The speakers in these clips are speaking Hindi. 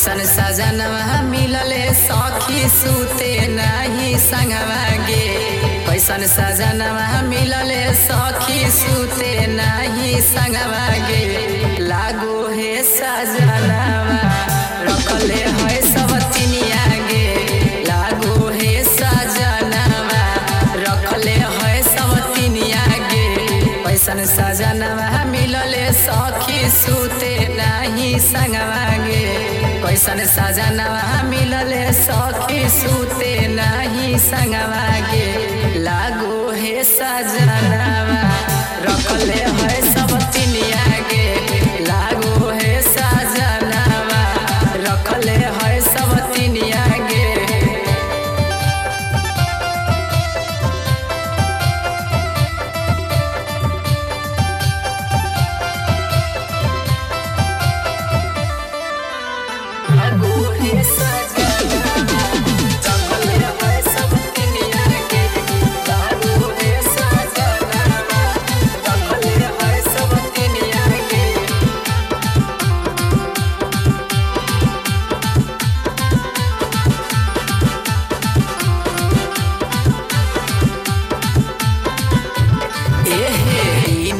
कैसन सजनवा मिलले सखी सुते नाही संगवा गे कैसन सजनवा मिलले सखी सुते नाही संगवा गे लागो हे सजनवा रखले है सब तिनिया गे लागो हे सजनवा रखले है सब तिनिया गे कैसन सजनवा मिलले सखी सुते नाही संगवा कैसन सजनवा मिलल सखी सुते नहीं संगवा गे।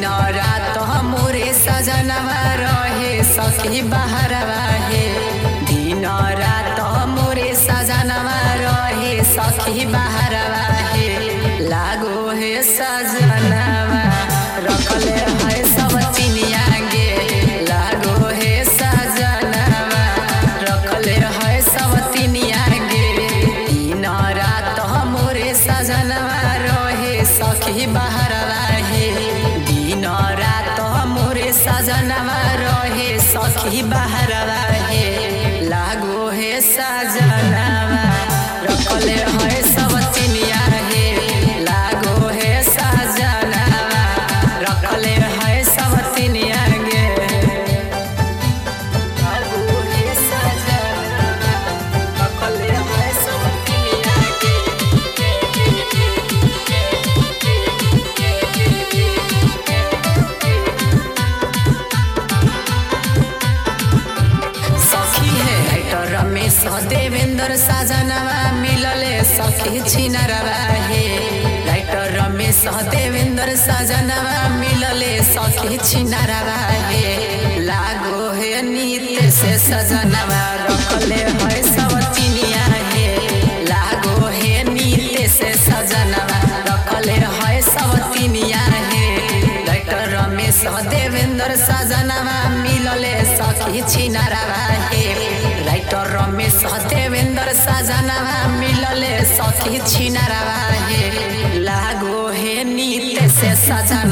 दिन रात मोरे सजनवा रहे, सखी बहरवा हे। दिन रात मोरे सजनवा रहे, सखी बहरवा हे। लागो हे सजनवा, रखले है सब चिनिया गे हे रात सजनवा रहे, सखी सखी बहरवा है लागो है सजनवा रखले देवेंद्र साजनवा मिलले सखी छिनरवा हे। राइटर रमेश देवेंद्र साजनवा मिलले सखी छिनरवा हे। लागो हे नित्य से सजनवा रखले है सब चिनिया हे। लागो हे नित्य से सजनवा रखले है सब तिनिया हे। डाक्टर रमेश देवेंद्र सजनवा मिलले सखी छिनरवा हे। राइटर रमेश देवेंद्र सजनवा मिलले सखी छिनरवा लागो हे नित्य से सजन।